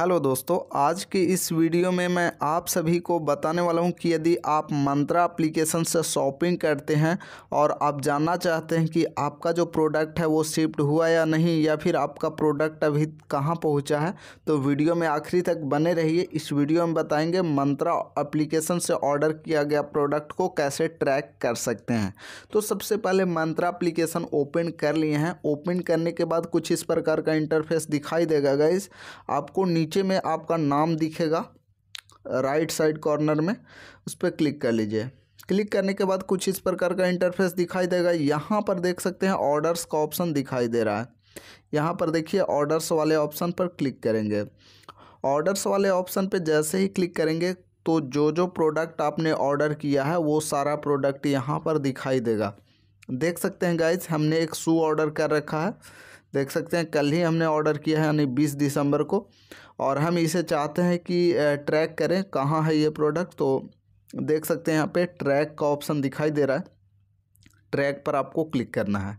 Hello दोस्तों, आज की इस वीडियो में मैं आप सभी को बताने वाला हूँ कि यदि आप मंत्रा एप्लीकेशन से शॉपिंग करते हैं और आप जानना चाहते हैं कि आपका जो प्रोडक्ट है वो शिफ्ट हुआ या नहीं या फिर आपका प्रोडक्ट अभी कहाँ पहुँचा है तो वीडियो में आखिरी तक बने रहिए। इस वीडियो में बताएँगे मंत्रा एप्लीकेशन से ऑर्डर किया गया प्रोडक्ट को कैसे ट्रैक कर सकते हैं। तो सबसे पहले मंत्रा एप्लीकेशन ओपन कर लिए हैं। ओपन करने के बाद कुछ इस प्रकार का इंटरफेस दिखाई देगा गाइज़ आपको नीचे में आपका नाम दिखेगा राइट साइड कॉर्नर में, उस पर क्लिक कर लीजिए। क्लिक करने के बाद कुछ इस प्रकार का इंटरफेस दिखाई देगा। यहाँ पर देख सकते हैं ऑर्डर्स का ऑप्शन दिखाई दे रहा है। यहाँ पर देखिए ऑर्डर्स वाले ऑप्शन पर क्लिक करेंगे। ऑर्डर्स वाले ऑप्शन पे जैसे ही क्लिक करेंगे तो जो जो प्रोडक्ट आपने ऑर्डर किया है, वो सारा प्रोडक्ट यहाँ पर दिखाई देगा। देख सकते हैं गाइज़ हमने एक शू ऑर्डर कर रखा है। देख सकते हैं, कल ही हमने ऑर्डर किया है, यानी बीस दिसंबर को। और हम इसे चाहते हैं कि ट्रैक करें कहाँ है ये प्रोडक्ट तो देख सकते हैं यहाँ पे ट्रैक का ऑप्शन दिखाई दे रहा है। ट्रैक पर आपको क्लिक करना है।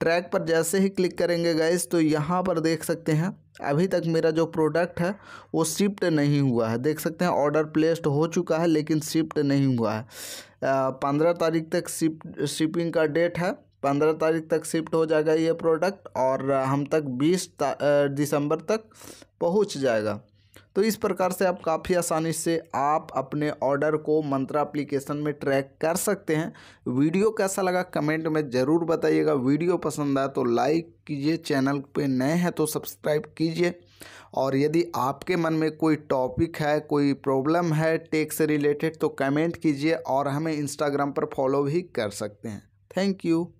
ट्रैक पर जैसे ही क्लिक करेंगे गैस तो यहाँ पर देख सकते हैं, अभी तक मेरा जो प्रोडक्ट है, वो शिफ्ट नहीं हुआ है। देख सकते हैं ऑर्डर प्लेस्ड हो चुका है, लेकिन शिफ्ट नहीं हुआ है। पंद्रह तारीख तक शिप शिपिंग का डेट है। पंद्रह तारीख तक शिफ्ट हो जाएगा ये प्रोडक्ट और हम तक बीस दिसंबर तक पहुँच जाएगा। तो इस प्रकार से आप काफ़ी आसानी से आप अपने ऑर्डर को मंत्रा एप्लीकेशन में ट्रैक कर सकते हैं। वीडियो कैसा लगा कमेंट में ज़रूर बताइएगा। वीडियो पसंद आया तो लाइक कीजिए, चैनल पे नए हैं तो सब्सक्राइब कीजिए। और यदि आपके मन में कोई टॉपिक है, कोई प्रॉब्लम है टेक से रिलेटेड तो कमेंट कीजिए और हमें इंस्टाग्राम पर फॉलो भी कर सकते हैं। Thank you.